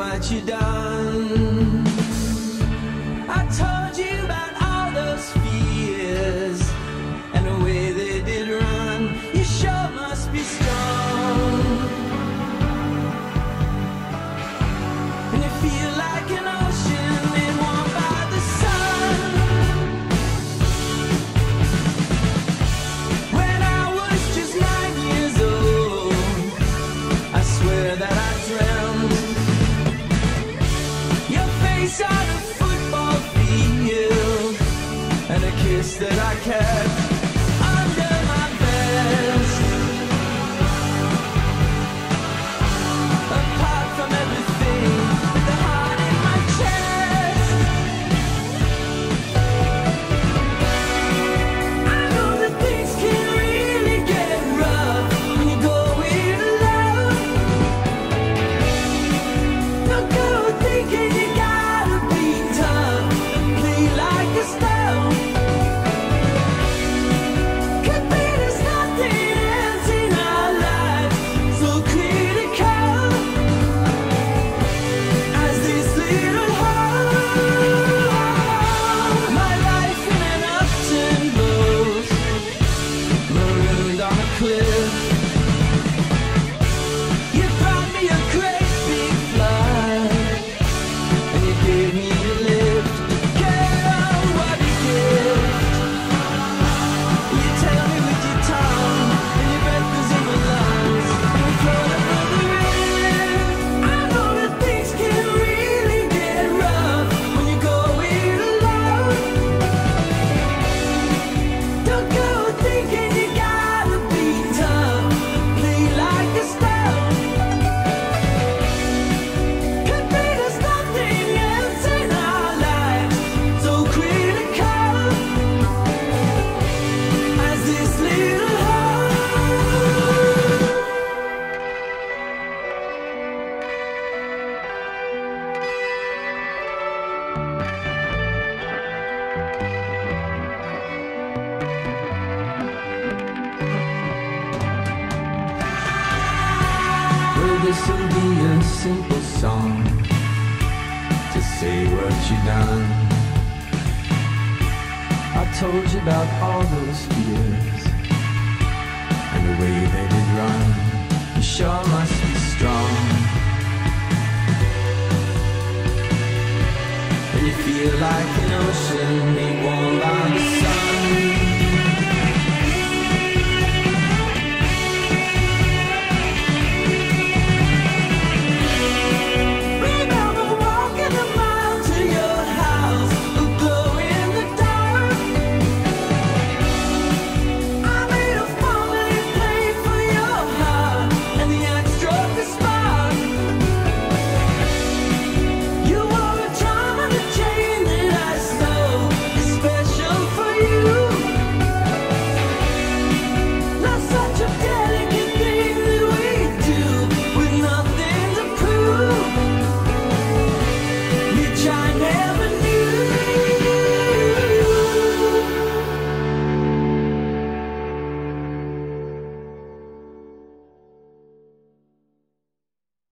eu a te. face out of football field and a kiss that I can't. this'll be a simple song to say what you done. I told you about all those fears and the way they did run. You sure must be strong. And you feel like an ocean, be warm by the sun.